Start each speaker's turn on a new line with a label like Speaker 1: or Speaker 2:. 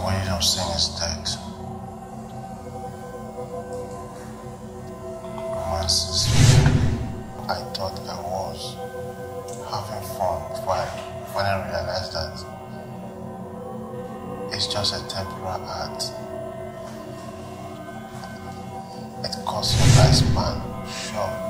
Speaker 1: What you're not sing is dead. Romances. I thought I was having fun when I realized that it's just a temporary act. It costs your lifespan.